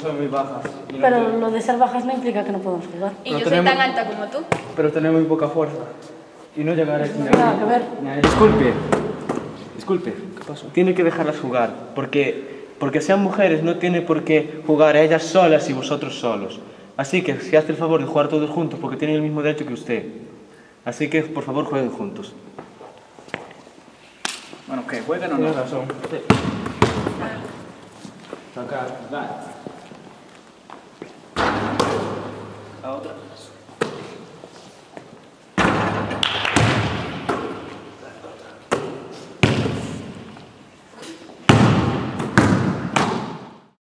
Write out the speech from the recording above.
son muy bajas. y no Pero te- lo de ser bajas no implica que no podamos jugar. Y No yo soy tenemos- tan alta como tú. Pero tenemos muy poca fuerza. Y no llegaré No tiene nada que ver. Disculpe, disculpe. Tiene que dejarlas jugar, porque, porque sean mujeres no tiene por qué jugar ellas solas y vosotros solos. Así que si hace el favor de jugar todos juntos, porque tienen el mismo derecho que usted. Así que por favor jueguen juntos. Bueno, que jueguen o no. Tienes razón. Então, cara, vai. A outra.